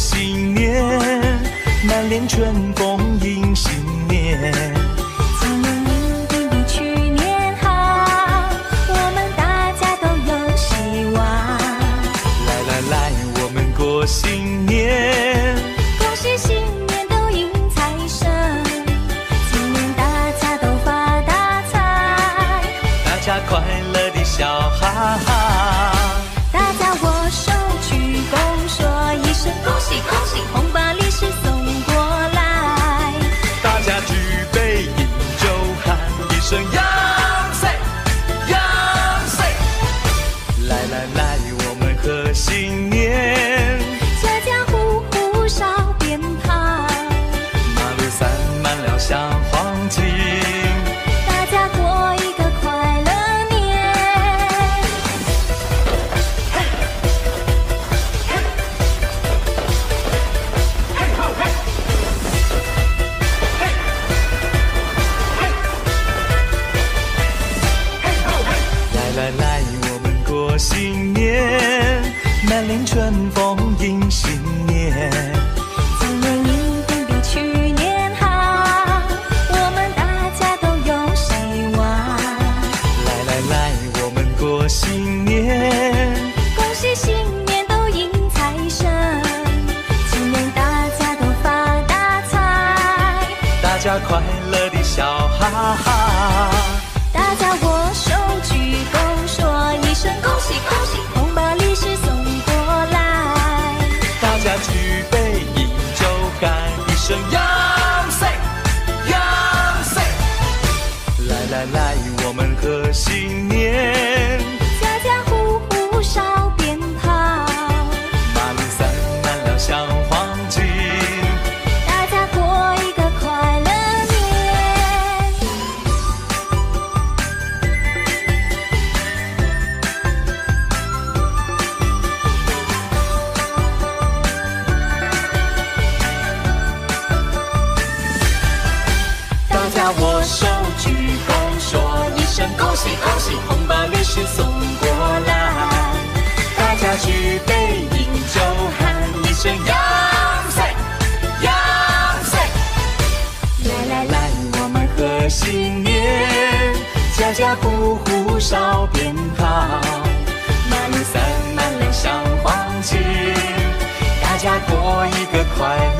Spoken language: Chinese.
新年，满脸春风迎新年。今年一定比去年好，我们大家都有希望。来来来，我们过新年，恭喜新年都迎财神，今年大家都发大财，大家快乐的笑哈哈。满脸春风迎新年。今年一定比去年好，我们大家都有希望。来来来，我们过新年，恭喜新年都迎财神，今年大家都发大财，大家快乐的笑哈哈。大家握手鞠躬声阳岁阳岁。来来来，我们和新家握手鞠躬，说一声恭喜恭喜，红包零食送过来。大家举杯饮酒，喊一声呀塞呀塞，来来来，我们贺新年，家家户户烧鞭炮，满里塞满了小黄金，大家过一个快乐。